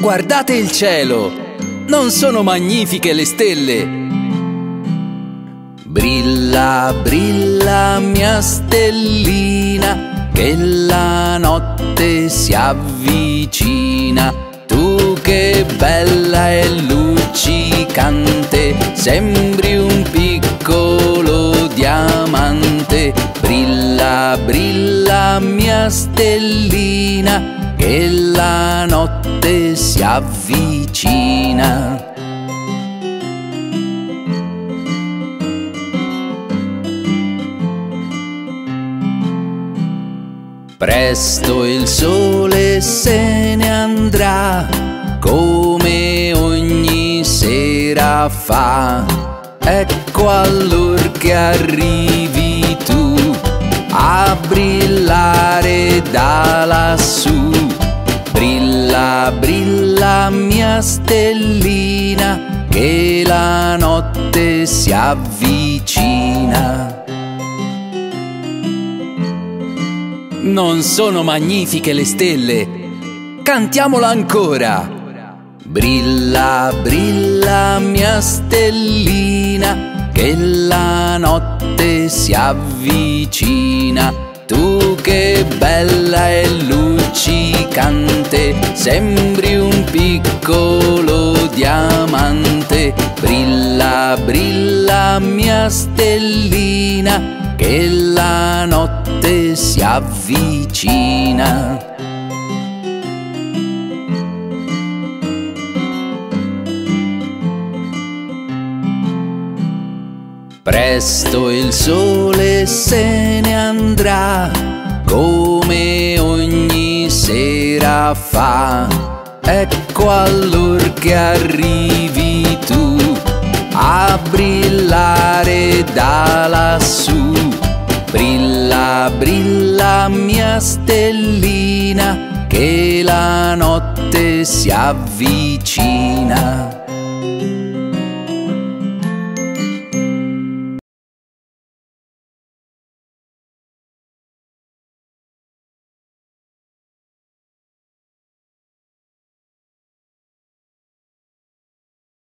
Guardate il cielo! Non sono magnifiche le stelle? Brilla, brilla mia stellina, che la notte si avvicina. Tu che bella e luccicante, sembri un piccolo diamante. Brilla, brilla mia stellina, che la notte si avvicina. Presto il sole se ne andrà, come ogni sera fa. Ecco allora che arrivi tu a brillare da lassù. Brilla, mia stellina, che la notte si avvicina. Non sono magnifiche le stelle? Cantiamola ancora! Brilla, brilla mia stellina, che la notte si avvicina. Tu che bella e luccicante, sembri un piccolo diamante. Brilla, brilla mia stellina, che la notte si avvicina. Presto il sole se ne andrà, ogni fa. Ecco allora che arrivi tu a brillare da lassù. Brilla, brilla mia stellina, che la notte si avvicina.